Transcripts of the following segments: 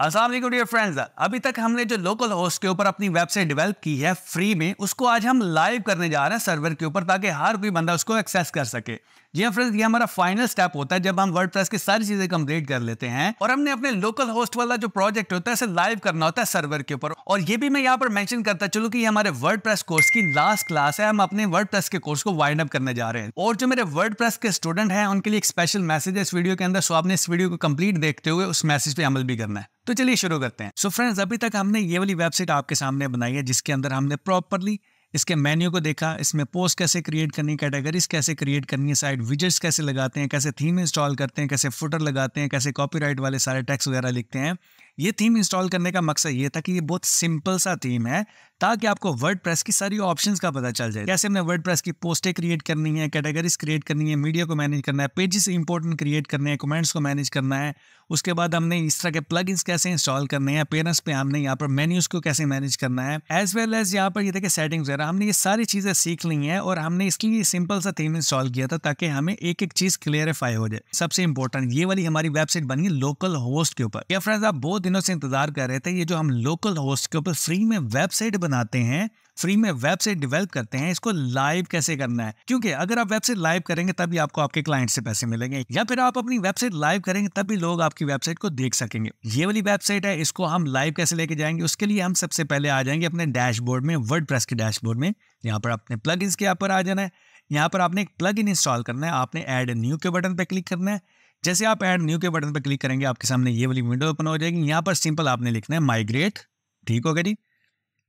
Dear friends अभी तक हमने जो लोकल होस्ट के ऊपर अपनी वेबसाइट डेवलप की है फ्री में, उसको आज हम लाइव करने जा रहे हैं सर्वर के ऊपर ताकि हर कोई बंदा उसको एक्सेस कर सके। जी हाँ फ्रेंड्स ये हमारा फाइनल स्टेप होता है जब हम वर्ड प्रेस की सारी चीज़ें कंप्लीट कर लेते हैं और हमने अपने लोकल होस्ट वाला जो प्रोजेक्ट होता है इसे लाइव करना होता है सर्वर के ऊपर। और ये भी मैं यहाँ पर मेंशन करता चलूँ कि हमारे वर्ड कोर्स की लास्ट क्लास है। हम अपने वर्ड के कोर्स को वाइंड अप करने जा रहे हैं। और जो मेरे वर्ड के स्टूडेंट हैं, उनके लिए एक स्पेशल मैसेज है इस वीडियो के अंदर। सो आपने इस वीडियो को कंप्लीट देखते हुए उस मैसेज पे अमल भी करना है। तो चलिए शुरू करते हैं। सो so फ्रेंड्स अभी तक हमने ये वाली वेबसाइट आपके सामने बनाई है, जिसके अंदर हमने प्रॉपरली इसके मेन्यू को देखा, इसमें पोस्ट कैसे क्रिएट करनी कैटेगरीज कैसे क्रिएट करनी है साइड विजेट्स कैसे लगाते हैं, कैसे थीम इंस्टॉल करते हैं, कैसे फुटर लगाते हैं, कैसे कॉपीराइट वाले सारे टैक्स वगैरह लिखते हैं। ये थीम इंस्टॉल करने का मकसद ये था कि ये बहुत सिंपल सा थीम है, ताकि आपको वर्ड की सारी ऑप्शन का पता चल जाए। कैसे हमने वर्ड की पोस्टें क्रिएट करनी है कैटेगरीज क्रिएट करनी है मीडिया को मैनेज करना है पेजेस इंपॉर्टेंट क्रिएट करने हैं कमेंट्स को मैनेज करना है, उसके बाद हमने इस तरह के प्लग कैसे इंस्टॉल करने हैं पेरेंट्स पे हमने यहाँ पर मेन्यूज को कैसे मैनेज करना है एज वेल एज यहाँ पर ये देखिए सेटिंग्स वगैरह, हमने ये सारी चीज़ें सीख ली हैं और हमने इसके लिए सिंपल सा थीम इंस्टॉल किया था, ताकि हमें एक एक चीज़ क्लियरिफाई हो जाए। सबसे इंपॉर्टेंट ये वाली हमारी वेबसाइट बनी है लोकल होस्ट के ऊपर। या फ्रेंड्स आप बहुत दिनों से इंतज़ार कर रहे थे, ये जो हम लोकल होस्ट के ऊपर फ्री में वेबसाइट बनाते हैं फ्री में वेबसाइट डेवलप करते हैं, इसको लाइव कैसे करना है? क्योंकि अगर आप वेबसाइट लाइव करेंगे, तभी आपको आपके क्लाइंट से पैसे मिलेंगे, या फिर आप अपनी वेबसाइट लाइव करेंगे, तभी लोग आपकी वेबसाइट को देख सकेंगे। ये वाली वेबसाइट है, इसको हम लाइव कैसे लेके जाएँगे, उसके लिए हम सबसे पहले आ जाएँगे अपने डैशबोर्ड में वर्ड के डैशबोर्ड में। यहाँ पर अपने प्लग के यहाँ पर आ जाना है। यहाँ पर आपने एक प्लग इंस्टॉल करना है, आपने एड न्यू के बटन पर क्लिक करना है। जैसे आप एड न्यू के बटन पर क्लिक करेंगे, आपके सामने ये वाली विंडो ओपन हो जाएगी। यहाँ पर सिंपल आपने लिखना है माइग्रेट ठीक होगा जी?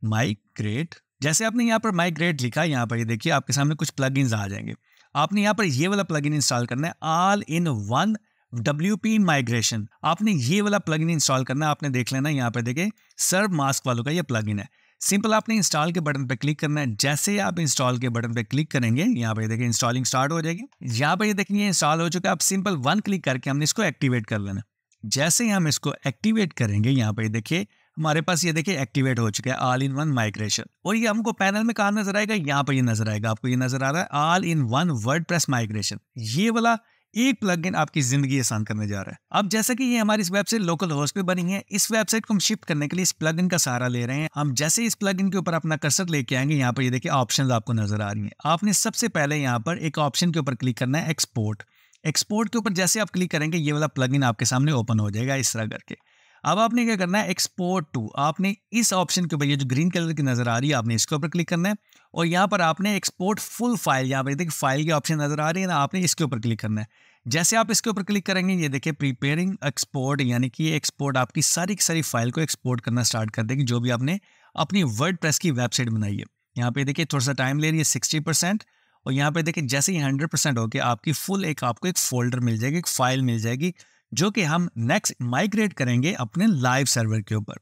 माइग्रेट जैसे आपने यहाँ पर माइग्रेट लिखा, यहाँ पर ये देखिए, आपके सामने कुछ प्लग आ जाएँगे। आपने यहाँ पर ये वाला प्लग इंस्टॉल करना है all in one W P migration आपने ये वाला प्लग इंस्टॉल करना है, आपने देख लेना यहाँ पर देखिए सर्व मास्क वालों का ये प्लग है। सिंपल आपने इंस्टॉल के बटन पर क्लिक करना है। जैसे आप इंस्टॉल के बटन पर क्लिक करेंगे, यहाँ पर देखिए इंस्टॉलिंग स्टार्ट हो जाएगी। यहाँ पर देखेंगे इंस्टॉल हो चुका है। आप सिंपल वन क्लिक करके हमने इसको एक्टिवेट कर लेना जैसे ही हम इसको एक्टिवेट करेंगे, यहाँ पर देखिए हमारे पास ये देखिए एक्टिवेट हो चुका है ऑल इन वन माइग्रेशन। और ये हमको पैनल में कहा नज़र आएगा? यहाँ पर ये नज़र आएगा। आपको ये नज़र आ रहा है all in one word migration. ये वाला एक प्लगइन आपकी ज़िंदगी आसान करने जा रहा है। अब जैसा कि ये हमारी इस वेबसाइट लोकल होस्ट पे बनी है, इस वेबसाइट को हम शिफ्ट करने के लिए इस प्लगइन का सहारा ले रहे हैं। हम जैसे इस प्लग के ऊपर अपना कसर लेके आएँगे, यहाँ पर ये देखिए ऑप्शन आपको नज़र आ रही है। आपने सबसे पहले यहाँ पर एक ऑप्शन के ऊपर क्लिक करना है एक्सपोर्ट एक्सपोर्ट के ऊपर जैसे आप क्लिक करेंगे, ये वाला प्लगइन आपके सामने ओपन हो जाएगा इस तरह करके। अब आपने क्या करना है? एक्सपोर्ट टू आपने इस ऑप्शन के ऊपर ये जो ग्रीन कलर की नज़र आ रही है, आपने इसके ऊपर क्लिक करना है और यहाँ पर आपने एक्सपोर्ट फुल फ़ाइल यहाँ पर देखिए फ़ाइल की ऑप्शन नज़र आ रही है ना, आपने इसके ऊपर क्लिक करना है। जैसे आप इसके ऊपर क्लिक करेंगे, ये देखिए प्रीपेयरिंग एक्सपोर्ट यानी कि ये एक्सपोर्ट आपकी सारी की सारी फ़ाइल को एक्सपोर्ट करना स्टार्ट कर देगी, जो भी आपने अपनी वर्ड की वेबसाइट बनाई है। यहाँ पे देखिए थोड़ा सा टाइम ले रही है सिक्सटी परसेंट और यहाँ पे देखिए जैसे ही हंड्रेड परसेंट हो गया, आपकी फुल एक, आपको एक फोल्डर मिल जाएगी, एक फ़ाइल मिल जाएगी जो कि हम नेक्स्ट माइग्रेट करेंगे अपने लाइव सर्वर के ऊपर।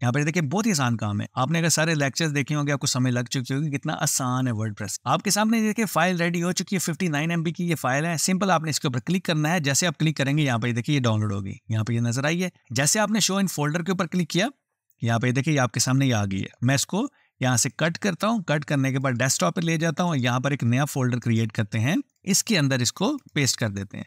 यहाँ पर देखिए, बहुत ही आसान काम है। आपने अगर सारे लेक्चर्स देखे होंगे, आपको समय लग चुकी होगी, कितना आसान है वर्ड आपके सामने देखिए फ़ाइल रेडी हो चुकी है फिफ्टी नाइन एम की ये फ़ाइल है। सिंपल आपने इसके ऊपर क्लिक करना है। जैसे आप क्लिक करेंगे, यहाँ पर देखिए, ये डाउनलोड होगी। यहाँ पर ये नज़र आई है। जैसे आपने शो इन फोल्डर के ऊपर क्लिक किया, यहाँ पे देखिए आपके सामने ये आ गई है। मैं इसको यहाँ से कट करता हूँ। कट करने के बाद डेस्कटॉप पर ले जाता हूँ यहाँ पर एक नया फोल्डर क्रिएट करते हैं। इसके अंदर इसको पेस्ट कर देते हैं।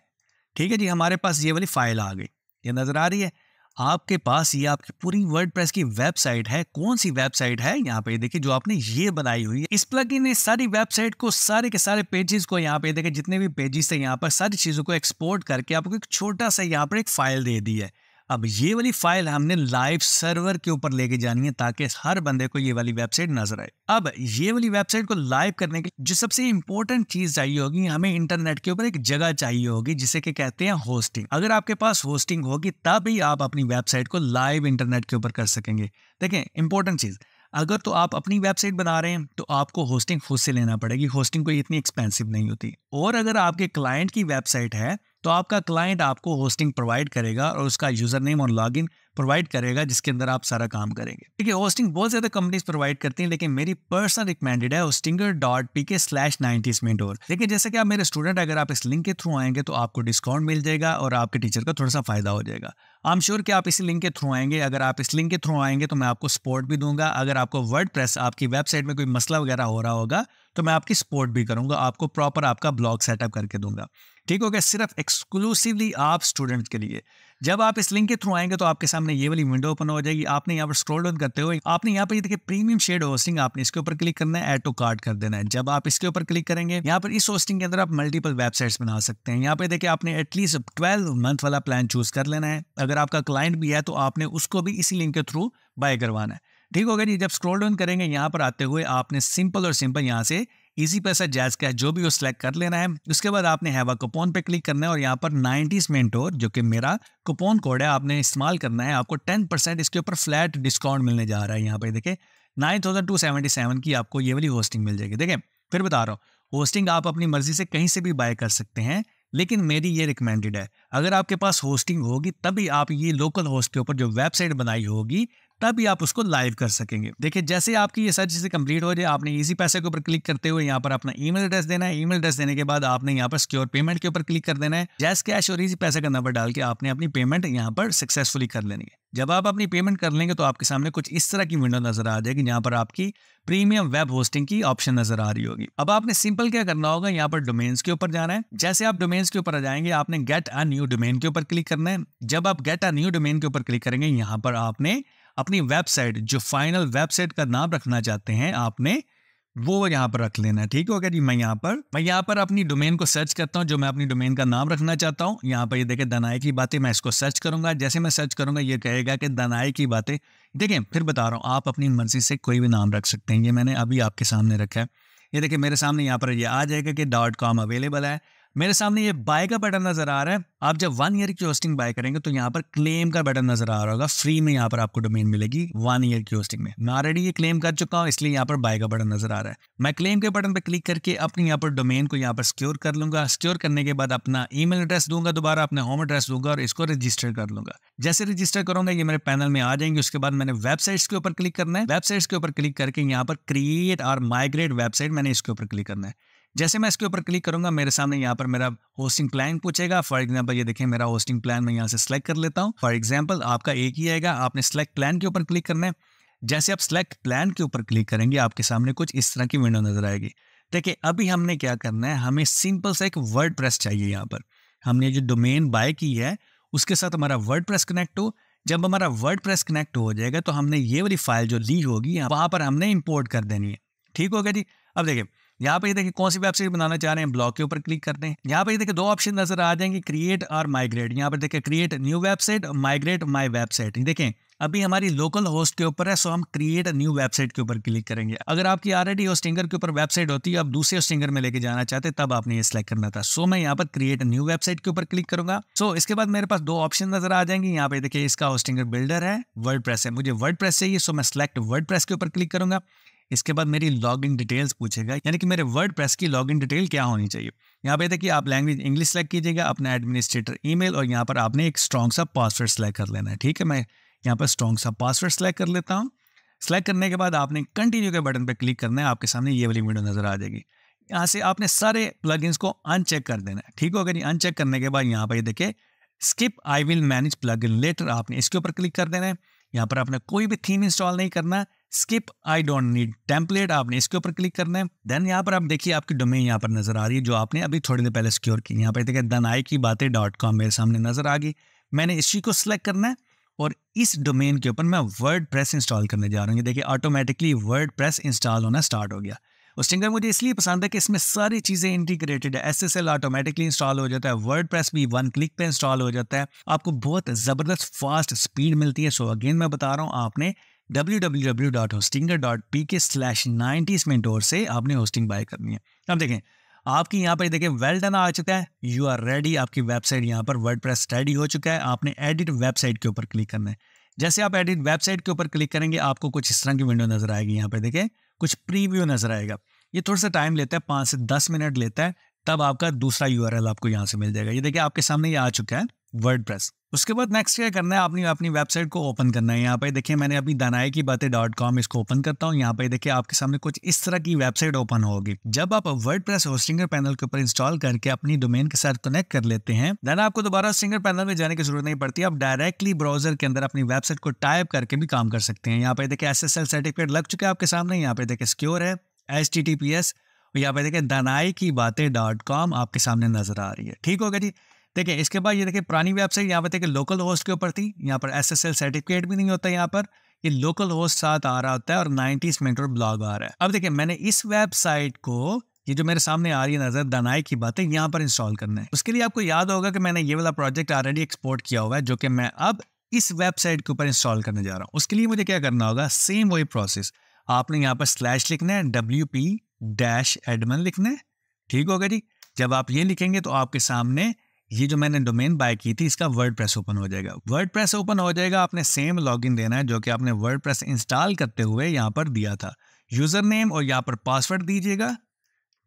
ठीक है जी, हमारे पास ये वाली फ़ाइल आ गई। ये नज़र आ रही है। आपके पास ये आपकी पूरी वर्ड प्रेस की वेबसाइट है। कौन सी वेबसाइट है? यहाँ पे देखिए, जो आपने ये बनाई हुई है। इस प्लग ने सारी वेबसाइट को, सारे के सारे पेजेस को यहाँ पे देखिए, जितने भी पेजेस थे यहाँ पर, सारी चीज़ों को एक्सपोर्ट करके आपको एक छोटा सा यहाँ पर एक फ़ाइल दे दी है। अब ये वाली फ़ाइल हमने लाइव सर्वर के ऊपर लेके जानी है ताकि हर बंदे को ये वाली वेबसाइट नज़र आए। अब ये वाली वेबसाइट को लाइव करने के जो सबसे इंपॉर्टेंट चीज़ चाहिए होगी, हमें इंटरनेट के ऊपर एक जगह चाहिए होगी, जिसे के कहते हैं होस्टिंग अगर आपके पास होस्टिंग होगी तभी आप अपनी वेबसाइट को लाइव इंटरनेट के ऊपर कर सकेंगे। देखें इंपॉर्टेंट चीज़। अगर तो आप अपनी वेबसाइट बना रहे हैं तो आपको होस्टिंग खुद से लेना पड़ेगी। होस्टिंग कोई इतनी एक्सपेंसिव नहीं होती। और अगर आपके क्लाइंट की वेबसाइट है तो आपका क्लाइंट आपको होस्टिंग प्रोवाइड करेगा और उसका यूज़र नेम और लॉगिन प्रोवाइड करेगा, जिसके अंदर आप सारा काम करेंगे। ठीक है होस्टिंग बहुत ज़्यादा कंपनीज़ प्रोवाइड करती हैं, लेकिन मेरी पर्सनल रिकमेंडेड है Hostinger dot P K slash ninety door देखिए, जैसे कि आप मेरे स्टूडेंट अगर आप इस लिंक के थ्रू आएँगे तो आपको डिस्काउंट मिल जाएगा और आपके टीचर का थोड़ा सा फ़ायदा हो जाएगा। आई एम श्योर कि आप इसी लिंक के थ्रू आएँगे। अगर आप इस लिंक के थ्रू आएँगे तो मैं आपको सपोर्ट भी दूँगा। अगर आपको वर्ड प्रेस आपकी वेबसाइट में कोई मसला वगैरह हो रहा होगा तो मैं आपकी सपोर्ट भी करूँगा। आपको प्रॉपर आपका ब्लॉग सेटअप करके दूँगा। ठीक हो गया? सिर्फ़ एक्सक्लूसिवली आप स्टूडेंट्स के लिए। जब आप इस लिंक के थ्रू आएँगे तो आपके सामने ये वाली विंडो ओपन हो जाएगी। आपने यहाँ पर स्क्रॉल डाउन करते हुए, आपने यहाँ पर देखिए प्रीमियम शेड होस्टिंग आपने इसके ऊपर क्लिक करना है एड टू कार्ड कर देना है। जब आप इसके ऊपर क्लिक करेंगे, यहाँ पर इस होस्टिंग के अंदर आप मल्टीपल वेबसाइट्स बना सकते हैं। यहाँ पे देखिए आपने एटलीस्ट ट्वेल्व मंथ वाला प्लान चूज़ कर लेना है। अगर आपका क्लाइंट भी है तो आपने उसको भी इसी लिंक के थ्रू बाय करवाना है। ठीक होगा जी, जब स्क्रॉल डाउन करेंगे, यहाँ पर आते हुए आपने सिंपल और सिंपल यहाँ से इजी पैसा जैज का है जो भी वो सिलेक्ट कर लेना है। उसके बाद आपने हैवा कुपोन पे क्लिक करना है और यहाँ पर नाइन्टीज मेंटोर जो कि मेरा कुपोन कोड है, आपने इस्तेमाल करना है। आपको टेन परसेंट इसके ऊपर फ्लैट डिस्काउंट मिलने जा रहा है यहाँ पे देखे nine thousand two seventy seven की आपको ये वाली होस्टिंग मिल जाएगी देखें फिर बता रहा हूँ होस्टिंग आप अपनी मर्ज़ी से कहीं से भी बाय कर सकते हैं, लेकिन मेरी ये रिकमेंडेड है। अगर आपके पास होस्टिंग होगी, तभी आप ये लोकल होस्ट के ऊपर जो वेबसाइट बनाई होगी तभी आप उसको लाइव कर सकेंगे। देखिए, जैसे आपकी ये सर्च चीज़ें कंप्लीट हो जाए, आपने इजी पैसे के ऊपर क्लिक करते हुए यहाँ पर अपना ईमेल एड्रेस देना है। ईमेल एड्रेस देने के बाद आपने यहाँ पर सिक्योर पेमेंट के ऊपर क्लिक कर देना है। जैस कैश और इजी पैसे का नंबर डाल के आपने अपनी पेमेंट यहाँ पर सक्सेसफुली कर लेनी है। जब आप अपनी पेमेंट कर लेंगे तो आपके सामने कुछ इस तरह की विंडो नज़र आ जाएगी, जहाँ पर आपकी प्रीमियम वेब होस्टिंग की ऑप्शन नज़र आ रही होगी। अब आपने सिंपल क्या करना होगा, यहाँ पर डोमेन्स के ऊपर जाना है। जैसे आप डोमेन्स के ऊपर आ जाएँगे, आपने गेट अ न्यू डोमेन के ऊपर क्लिक करना है। जब आप गेट अ न्यू डोमेन के ऊपर क्लिक करेंगे, यहाँ पर आपने अपनी वेबसाइट, जो फाइनल वेबसाइट का नाम रखना चाहते हैं, आपने वो यहाँ पर रख लेना है, ठीक होगा जी? मैं यहाँ पर, मैं यहाँ पर अपनी डोमेन को सर्च करता हूँ, जो मैं अपनी डोमेन का नाम रखना चाहता हूँ। यहाँ पर ये देखें दनाई की बातें मैं इसको सर्च करूँगा। जैसे मैं सर्च करूँगा, ये कहेगा कि दनाई की बातें देखें फिर बता रहा हूँ, आप अपनी मर्ज़ी से कोई भी नाम रख सकते हैं, ये मैंने अभी आपके सामने रखा है। ये देखिए, मेरे सामने यहाँ पर ये आ जाएगा कि डॉट कॉम अवेलेबल है मेरे सामने ये बाय का बटन नज़र आ रहा है। आप जब वन ईयर की होस्टिंग बाय करेंगे तो यहाँ पर क्लेम का बटन नज़र आ रहा होगा। फ्री में यहाँ पर आपको डोमेन मिलेगी वन ईयर की होस्टिंग में। मैं ऑलरेडी ये क्लेम कर चुका हूँ, इसलिए यहाँ पर बाय का बटन नज़र आ रहा है। मैं क्लेम के बटन पर क्लिक करके अपनी यहाँ पर डोमेन को यहाँ पर सिक्योर कर लूँगा। सिक्योर करने के बाद अपना ईमेल एड्रेस दूँगा दोबारा, अपना होम एड्रेस दूँगा और इसको रजिस्टर कर लूँगा। जैसे रजिस्टर करूँगा, ये मेरे पैनल में आ जाएँगे। उसके बाद मैंने वेबसाइट्स के ऊपर क्लिक करना है। वेबसाइट्स के ऊपर क्लिक करके यहाँ पर क्रिएट और माइग्रेट वेबसाइट मैंने इसके ऊपर क्लिक करना है। जैसे मैं इसके ऊपर क्लिक करूँगा, मेरे सामने यहाँ पर मेरा होस्टिंग प्लान पूछेगा। फॉर एग्ज़ाम्पल ये देखें मेरा होस्टिंग प्लान मैं यहाँ से सिलेक्ट कर लेता हूँ। फॉर एग्ज़ाम्पल आपका एक ही आएगा, आपने सेलेक्ट प्लान के ऊपर क्लिक करना है। जैसे आप सेलेक्ट प्लान के ऊपर क्लिक करेंगे, आपके सामने कुछ इस तरह की विंडो नज़र आएगी। देखिए, अभी हमने क्या करना है, हमें सिंपल सा एक वर्ड प्रेस चाहिए यहाँ पर। हमने जो डोमेन बाय की है, उसके साथ हमारा वर्ड प्रेस कनेक्ट हो। जब हमारा वर्ड प्रेस कनेक्ट हो जाएगा तो हमने ये वाली फ़ाइल जो ली होगी वहाँ पर हमने इम्पोर्ट कर देनी है। ठीक होगा जी? अब देखिए यहाँ पे देखिए, कौन सी वेबसाइट बनाना चाह रहे हैं? ब्लॉग के ऊपर क्लिक करते हैं यहाँ पे देखिए, दो ऑप्शन नज़र आ जाएँगे क्रिएट और माइग्रेट यहाँ पर देखिए create new website migrate my website देखें, अभी हमारी लोकल होस्ट के ऊपर है सो हम क्रिएट न्यू वेबसाइट के ऊपर क्लिक करेंगे। अगर आपकी ऑलरेडी होस्टिंगर के ऊपर वेबसाइट होती है, आप दूसरे होस्टिंगर में लेके जाना चाहते तब आपने ये सिलेक्ट करना था। सो मैं यहाँ पर क्रिएट न्यू वेबसाइट के ऊपर क्लिक करूँगा। सो इसके बाद मेरे पास दो ऑप्शन नज़र आ जाएँगे। यहाँ पे देखिए, इसका होस्टिंगर बिल्डर है वर्ड है। मुझे वर्ड चाहिए सो मैं सिलेक्ट वर्ड के ऊपर क्लिक करूँगा। इसके बाद मेरी लॉग इन डिटेल्स पूछेगा। यानी कि मेरे वर्ड प्रेस की लॉग इन डिटेल क्या होनी चाहिए? यहाँ पे देखिए, आप लैंग्वेज इंग्लिश सेलेक्ट कीजिएगा, अपना एडमिनिस्ट्रेटर ईमेल और यहाँ पर आपने एक स्ट्रॉन्ग सा पासवर्ड सेलेक्ट कर लेना है। ठीक है, मैं यहाँ पर स्ट्रॉन्ग सा पासवर्ड सेलेक्ट कर लेता हूँ। सेलेक्ट करने के बाद आपने कंटिन्यू के बटन पर क्लिक करना है, आपके सामने ये वाली वीडियो नज़र आ जाएगी। यहाँ से आपने सारे प्लगइन्स को अनचेक कर देना है। ठीक हो होगा नहीं अनचेक करने के बाद यहाँ पर देखिए skip I will manage plug in later आपने इसके ऊपर क्लिक कर देना है। यहाँ पर आपने कोई भी थीम इंस्टॉल नहीं करना skip I don't need template आपने इसके ऊपर क्लिक करना है। देन यहाँ पर आप देखिए, आपकी डोमेन यहाँ पर नज़र आ रही है, जो आपने अभी थोड़ी देर पहले सिक्योर की। यहाँ पर देखिए दनाई की बातें डॉट कॉम मेरे सामने नज़र आ गई। मैंने इसी को सिलेक्ट करना है और इस डोमेन के ऊपर मैं वर्ड प्रेस इंस्टॉल करने जा रहा हूँ। देखिए ऑटोमेटिकली वर्ड प्रेस इंस्टॉल होना स्टार्ट हो गया। स्टिंगर मुझे इसलिए पसंद है कि इसमें सारी चीज़ें इंटीग्रेटेड है। S S L automatically install हो जाता है वर्ड भी वन क्लिक पे इंस्टॉल हो जाता है। आपको बहुत ज़बरदस्त फास्ट स्पीड मिलती है। सो अगेन मैं बता रहा हूँ, आपने www.hostinger.pk स्लैश नाइन्टी से आपने होस्टिंग बाय करनी है। अब देखें, आपकी यहाँ पर देखिए वेल डन आ चुका है। यू आर रेडी आपकी वेबसाइट यहाँ पर वर्ड प्रेस रेडी हो चुका है। आपने एडिट वेबसाइट के ऊपर क्लिक करना है। जैसे आप एडिट वेबसाइट के ऊपर क्लिक करेंगे, आपको कुछ इस तरह की विंडो नज़र आएगी यहाँ पर, देखें। कुछ प्रीव्यू नज़र आएगा। ये थोड़ा सा टाइम लेता है, पाँच से दस मिनट लेता है। तब आपका दूसरा यूआरएल आपको यहाँ से मिल जाएगा। ये देखिए, आपके सामने ये आ चुका है वर्ड उसके बाद नेक्स्ट क्या करना है? आपने अपनी वेबसाइट को ओपन करना है। यहाँ पे देखिए, मैंने अभी दनाई की बातें डॉट कॉम इसको ओपन करता हूँ। यहाँ पे देखिए, आपके सामने कुछ इस तरह की वेबसाइट ओपन होगी। जब आप वर्ड प्रेस और होस्टिंगर पैनल के ऊपर इंस्टॉल करके अपनी डोमेन के साथ कनेक्ट कर लेते हैं देन आपको दोबारा होस्टिंगर पैनल में जाने की ज़रूरत नहीं पड़ती। आप डायरेक्टली ब्राउज़र के अंदर अपनी वेबसाइट को टाइप करके भी काम कर सकते हैं। यहाँ पे देखिए एस सर्टिफिकेट लग चुका आपके सामने। यहाँ पे देखिए सिक्योर है। एच टी एस यहाँ पे देखिए, दनाई की बातें डॉट कॉम आपके सामने नज़र आ रही है। ठीक होगा जी? देखिए, इसके बाद ये देखिए, पुरानी वेबसाइट यहाँ पे देखिए लोकल होस्ट के ऊपर थी। यहाँ पर एसएसएल सर्टिफिकेट भी नहीं होता यहाँ पर। ये लोकल होस्ट साथ आ रहा होता है और 90 मिनट ब्लॉग आ रहा है। अब देखिए, मैंने इस वेबसाइट को, ये जो मेरे सामने आ रही है नज़र, दनाई की बातें यहाँ पर इंस्टॉल करना है। उसके लिए आपको याद होगा कि मैंने ये वाला प्रोजेक्ट ऑलरेडी एक्सपोर्ट किया हुआ है, जो कि मैं अब इस वेबसाइट के ऊपर इंस्टॉल करने जा रहा हूँ। उसके लिए मुझे क्या करना होगा? सेम वही प्रोसेस आपने यहाँ पर स्लैश लिखना है डब्ल्यू पी डैश एडमन लिखना है। ठीक होगा जी। जब आप ये लिखेंगे तो आपके सामने ये जो मैंने डोमेन बाय की थी, इसका वर्ड प्रेस ओपन हो जाएगा। वर्ड प्रेस ओपन हो जाएगा, आपने सेम लॉगिन देना है जो कि आपने वर्ड प्रेस इंस्टॉल करते हुए यहाँ पर दिया था। यूज़र नेम और यहाँ पर पासवर्ड दीजिएगा।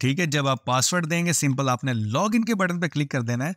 ठीक है, जब आप पासवर्ड देंगे सिंपल आपने लॉग इन के बटन पर क्लिक कर देना है।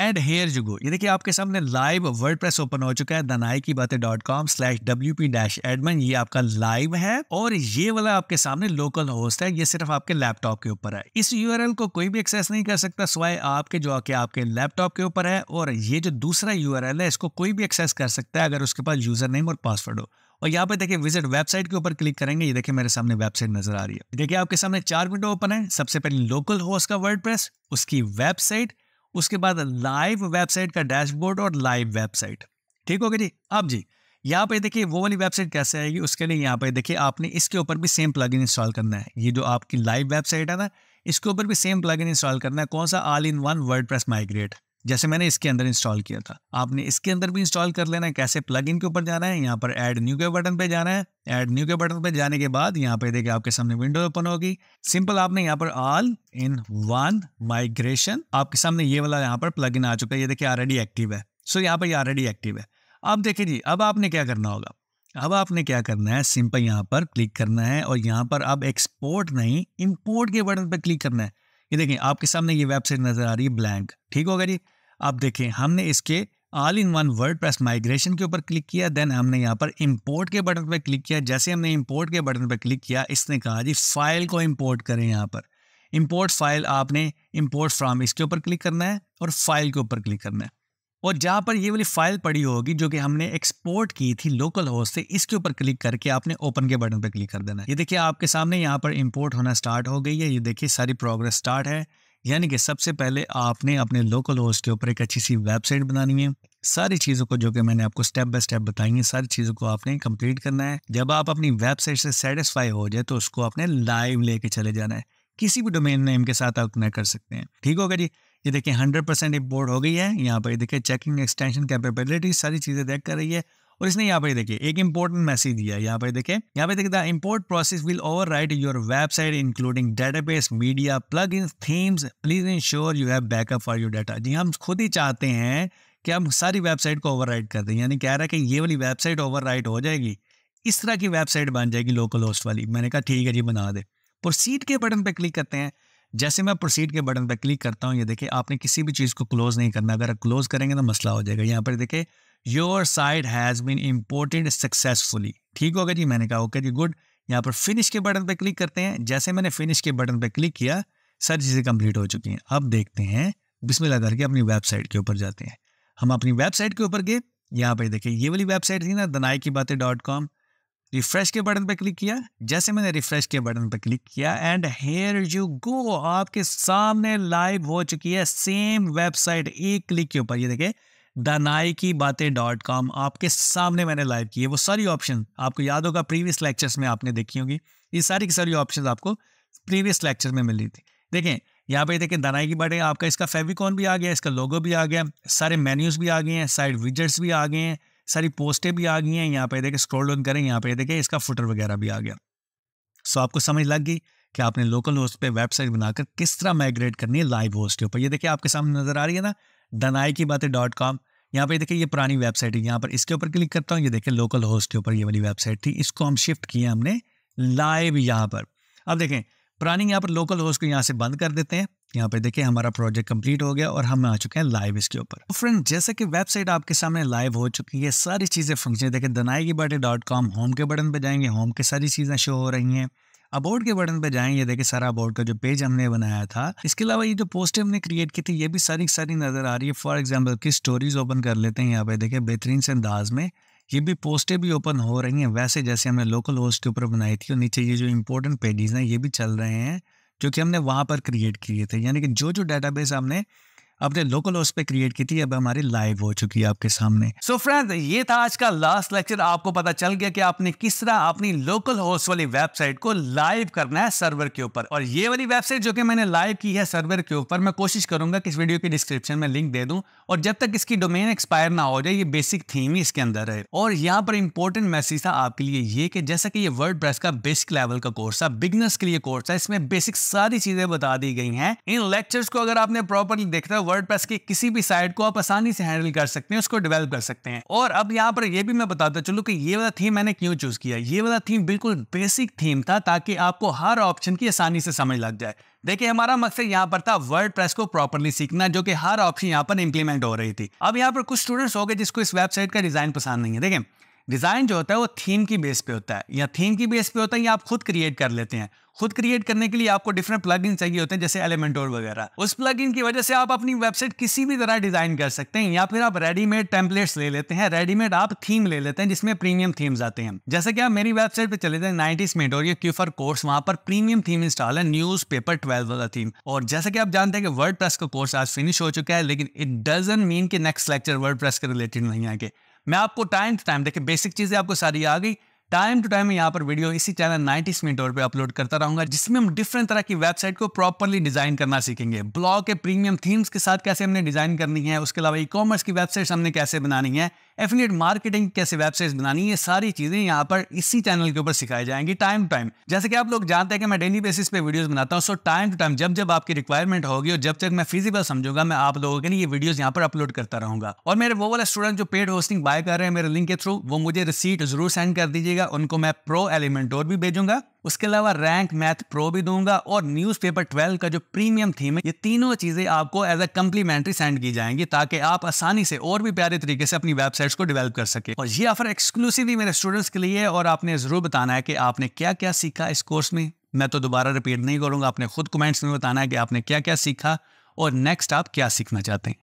एंड हेयर यू गो ये देखिए, आपके सामने लाइव वर्ड प्रेस ओपन हो चुका है दनाई की बातें dot com slash W P dash admin ये आपका लाइव है और ये वाला आपके सामने लोकल होस्ट है, ये सिर्फ़ आपके लैपटॉप के ऊपर है। इस यूआरएल को कोई भी एक्सेस नहीं कर सकता, स्वाय आपके, जो आके आपके लैपटॉप के ऊपर है, और ये जो दूसरा यूआरएल है, इसको कोई भी एक्सेस कर सकता है अगर उसके पास यूज़र नेम और पासवर्ड हो। और यहाँ पे देखिए विज़िट वेबसाइट के ऊपर क्लिक करेंगे, ये देखिए मेरे सामने वेबसाइट नज़र आ रही है। देखिए, आपके सामने चार विंडो ओपन है। सबसे पहले लोकल होस्ट का वर्ड उसकी वेबसाइट उसके बाद लाइव वेबसाइट का डैशबोर्ड और लाइव वेबसाइट ठीक हो गया जी? अब जी, यहाँ पे देखिए वो वाली वेबसाइट कैसे आएगी, उसके लिए यहाँ पे देखिए आपने इसके ऊपर भी सेम प्लगइन इंस्टॉल करना है। ये जो आपकी लाइव वेबसाइट है ना, इसके ऊपर भी सेम प्लगइन इंस्टॉल करना है। कौन सा? All in one word migrate जैसे मैंने इसके अंदर इंस्टॉल किया था। आपने इसके अंदर भी इंस्टॉल कर लेना है। कैसे प्लग इन के ऊपर जाना है? यहाँ पर ऐड न्यू के बटन पे जाना है। ऐड न्यू के बटन पे जाने के बाद यहाँ पे देखिए आपके सामने विंडो ओपन होगी। सिंपल आपने यहाँ पर ऑल इन वन माइग्रेशन आपके सामने ये वाला यहाँ पर प्लग इन आ चुका है। ये देखिए ऑलरेडी एक्टिव है। सो यहाँ पर ऑलरेडी एक्टिव है। अब देखिए जी, अब आपने क्या करना होगा? अब आपने क्या करना है? सिंपल यहाँ पर क्लिक करना है और यहाँ पर अब एक्सपोर्ट नहीं इम्पोर्ट के बटन पर क्लिक करना है। ये देखें, आपके सामने ये वेबसाइट नज़र आ रही है ब्लैंक ठीक होगा जी? आप देखें, हमने इसके all in one word press migration के ऊपर क्लिक किया देन हमने यहाँ पर इम्पोर्ट के बटन पर क्लिक किया। जैसे हमने इम्पोर्ट के बटन पर क्लिक किया, इसने कहा जी फ़ाइल को इम्पोर्ट करें यहाँ पर। इम्पोर्ट फ़ाइल आपने इम्पोर्ट फ्राम इसके ऊपर क्लिक करना है और फ़ाइल के ऊपर क्लिक करना है। और जहाँ पर ये वाली फ़ाइल पड़ी होगी, जो कि हमने एक्सपोर्ट की थी लोकल होस्ट से, इसके ऊपर क्लिक करके आपने ओपन के बटन पर क्लिक कर देना है। ये देखिए, आपके सामने यहाँ पर इम्पोर्ट होना स्टार्ट हो गई है। ये देखिए, सारी प्रोग्रेस स्टार्ट है। यानी कि सबसे पहले आपने अपने लोकल होस्ट के ऊपर एक अच्छी सी वेबसाइट बनानी है। सारी चीज़ों को, जो कि मैंने आपको स्टेप बाय स्टेप बताई है, सारी चीज़ों को आपने कंप्लीट करना है। जब आप अपनी वेबसाइट से सेटिस्फाई हो जाए तो उसको आपने लाइव लेके चले जाना है। किसी भी डोमेन नेम के साथ आप कनेक्ट कर सकते हैं। ठीक होगा जी? ये देखिए हंड्रेड परसेंट इम्पोर्ट हो गई है, यहाँ पर देखिए चेकिंग एक्सटेंशन कैपेबिलिटी सारी चीज़ें देख कर रही है। और इसने यहाँ पर देखिए एक इंपॉर्टेंट मैसेज दिया है, यहाँ पर देखिए, यहाँ पे देखिए the import process will overwrite your website including database media plug in themes please ensure you have backup for your data जी, हम खुद ही चाहते हैं कि हम सारी वेबसाइट को ओवर कर दें। यानी कह रहा है कि ये वाली वेबसाइट ओवर हो जाएगी, इस तरह की वेबसाइट बन जाएगी लोकल होस्ट वाली। मैंने कहा, ठीक है जी, बना दे। प्रोसीड के बटन पर क्लिक करते हैं जैसे मैं प्रोसीड के बटन पर क्लिक करता हूँ, ये देखिए, आपने किसी भी चीज़ को क्लोज नहीं करना अगर क्लोज करेंगे तो मसला हो जाएगा। यहाँ पर देखिए your site has been imported successfully ठीक होगा जी? मैंने कहा ओके जी गुड यहाँ पर फिनिश के बटन पर क्लिक करते हैं। जैसे मैंने फिनिश के बटन पर क्लिक किया, सारी चीज़ें कंप्लीट हो चुकी हैं। अब देखते हैं, बिस्मिल्लाह करके अपनी वेबसाइट के ऊपर जाते हैं। हम अपनी वेबसाइट के ऊपर गए। यहाँ पर देखिए, ये वाली वेबसाइट थी ना, दनाई की बातें डॉट कॉम रिफ्रेश के बटन पर क्लिक किया। जैसे मैंने रिफ्रेश के बटन पर क्लिक किया एंड हेयर यू गो आपके सामने लाइव हो चुकी है सेम वेबसाइट एक क्लिक के ऊपर। ये देखिए दनाई की बातें डॉट कॉम आपके सामने मैंने लाइव की है। वो सारी ऑप्शन आपको याद होगा प्रीवियस लेक्चर्स में आपने देखी होगी। ये सारी की सारी ऑप्शन आपको प्रीवियस लेक्चर में मिल रही थी। देखें यहाँ पे देखें दनाई की बातें आपका इसका फेविकॉन भी आ गया, इसका लोगो भी आ गया, सारे मेन्यूज भी आ गए हैं साइड विजट्स भी आ गए हैं। सारी पोस्टें भी आ गई हैं, यहाँ पे देखें स्क्रॉल डाउन करें, यहाँ पे देखें, इसका फुटर वगैरह भी आ गया। सो आपको समझ लग गई कि आपने लोकल होस्ट पे वेबसाइट बनाकर किस तरह माइग्रेट करनी है लाइव होस्ट के ऊपर। ये देखिए, आपके सामने नज़र आ रही है ना दनाई की बातें डॉट कॉम यहाँ पे देखिए, ये पुरानी वेबसाइट है, यहाँ पर इसके ऊपर क्लिक करता हूँ, ये देखिए लोकल होस्ट के ऊपर ये वाली वेबसाइट थी, इसको हम शिफ्ट किए हमने लाइव यहाँ पर। अब देखें, पुरानी यहाँ पर लोकल होस्ट को यहाँ से बंद कर देते हैं। यहाँ पे देखिए हमारा प्रोजेक्ट कंप्लीट हो गया और हम आ चुके हैं लाइव इसके ऊपर। तो फ्रेंड, जैसे कि वेबसाइट आपके सामने लाइव हो चुकी है, सारी चीज़ें फ़ंक्शन देखिए दनाई की बटे डॉट कॉम होम के बटन पे जाएँगे होम के सारी चीज़ें शो हो रही हैं। अबाउट के बटन पे जाएँगे, देखिए सारा अबाउट का जो पेज हमने बनाया था। इसके अलावा ये जो पोस्ट हमने क्रिएट की थी, ये भी सारी सारी नज़र आ रही है। फॉर एग्ज़ाम्पल की स्टोरीज ओपन कर लेते हैं यहाँ पे, देखिए, बेहतरीन से अंदाज में। ये भी पोस्टें भी ओपन हो रही हैं, वैसे जैसे हमने लोकल होस्ट के ऊपर बनाई थी और नीचे ये जो इंपॉर्टेंट पेजेस हैं, ये भी चल रहे हैं। जो कि हमने वहाँ पर क्रिएट किए थे। यानी कि जो जो डेटाबेस हमने अपने लोकल होस्ट पे क्रिएट की थी, अब हमारी लाइव हो चुकी है आपके सामने। सो so फ्रेंड ये था आज का लास्ट लेक्चर आपको पता चल गया कि आपने किस तरह अपनी लोकल होस्ट वाली वेबसाइट को लाइव करना है सर्वर के ऊपर। और ये वाली वेबसाइट जो कि मैंने लाइव की है सर्वर के ऊपर, मैं कोशिश करूँगा कि इस वीडियो की डिस्क्रिप्शन में लिंक दे दूँ। और जब तक इसकी डोमेन एक्सपायर ना हो जाए, ये बेसिक थीम ही इसके अंदर है और यहाँ पर इंपॉर्टेंट मैसेज था आपके लिए ये कि जैसा कि ये वर्ड का बेसिक लेवल का कोर्स है बिगनर्स के लिए कोर्स है इसमें बेसिक सारी चीज़ें बता दी गई हैं। इन लेक्चर्स को अगर आपने प्रॉपरली देखा वर्ड की किसी भी साइट को आप आसानी से हैंडल कर सकते हैं, उसको डेवलप कर सकते हैं। और अब यहाँ पर ये भी मैं बताता चलूँ कि ये वाला थीम मैंने क्यों चूज़ किया? ये वाला थीम बिल्कुल बेसिक थीम था ताकि आपको हर ऑप्शन की आसानी से समझ लग जाए। देखिए, हमारा मकसद यहाँ पर था वर्ड प्रेस को प्रॉपरली सीखना, जो कि हर ऑप्शन यहाँ पर इंप्लीमेंट हो रही थी। अब यहाँ पर कुछ स्टूडेंट्स हो गए जिसको इस वेबसाइट का डिज़ाइन पसंद नहीं है। देखें डिज़ाइन जो होता है वो थीम की बेस पे होता है। या थीम की बेस पे होता है या आप खुद क्रिएट कर लेते हैं। खुद क्रिएट करने के लिए आपको डिफरेंट प्लगइन चाहिए होते हैं, जैसे एलिमेंटोर वगैरह। उस प्लगइन की वजह से आप अपनी वेबसाइट किसी भी तरह डिज़ाइन कर सकते हैं, या फिर आप रेडीमेड टेम्पलेट्स ले लेते हैं। रेडीमेड आप थीम ले लेते हैं, जिसमें प्रीमियम थीम्स आते हैं। जैसे कि आप मेरी वेबसाइट पे चले थे नाइनटीज मिनट और ये क्यूफर कोर्स वहाँ पर प्रीमियम थीम इंस्टॉल है न्यूज़ पेपर ट्वेल्व वाला थीम और जैसे कि आप जानते हैं कि वर्ड का कोर्स आज फिनिश हो चुका है, लेकिन इट डजन मीन कि नेक्स्ट लेक्चर वर्ड के रिलेटेड नहीं आगे मैं आपको टाइम टू टाइम देखिए बेसिक चीज़ें आपको सारी आ गई। टाइम टू टाइम यहाँ पर वीडियो इसी चैनल नाइनटी मिनट पे अपलोड करता रहूँगा, जिसमें हम डिफरेंट तरह की वेबसाइट को प्रॉपरली डिज़ाइन करना सीखेंगे। ब्लॉग के प्रीमियम थीम्स के साथ कैसे हमने डिज़ाइन करनी है, उसके अलावा ई कॉमर्स की वेबसाइट हमने कैसे बनानी है एफिलिएट मार्केटिंग कैसे वेबसाइट बनानी है सारी चीज़ें यहाँ पर इसी चैनल के ऊपर सिखाई जाएँगी टाइम टाइम जैसे कि आप लोग जानते हैं कि मैं डेली बेसिस पे वीडियोस बनाता हूँ सो टाइम टू टाइम जब जब आपकी रिक्वायरमेंट होगी और जब तक मैं फिजिबल समझूँगा, मैं आप लोगों के लिए ये वीडियोस यहाँ पर अपलोड करता रहूँगा। और मेरे वो वाले स्टूडेंट जो पेड होस्टिंग बाय कर रहे हैं, मेरे लिंक के थ्रू वो मुझे रिसीट ज़रूर सेंड कर दीजिएगा, उनको मैं प्रो एलिमेंट और भी भेजूँगा। उसके अलावा रैंक मैथ प्रो भी दूँगा और न्यूज़पेपर 12 का जो प्रीमियम थीम है, ये तीनों चीज़ें आपको एज अ कम्प्लीमेंट्री सेंड की जाएँगी ताकि आप आसानी से और भी प्यारे तरीके से अपनी वेबसाइट्स को डेवलप कर सके। और ये ऑफ़र एक्सक्लूसिवली मेरे स्टूडेंट्स के लिए और आपने ज़रूर बताना है कि आपने क्या क्या सीखा इस कोर्स में। मैं तो दोबारा रिपीट नहीं करूँगा, आपने खुद कमेंट्स में बताना है कि आपने क्या क्या सीखा और नेक्स्ट आप क्या सीखना चाहते हैं।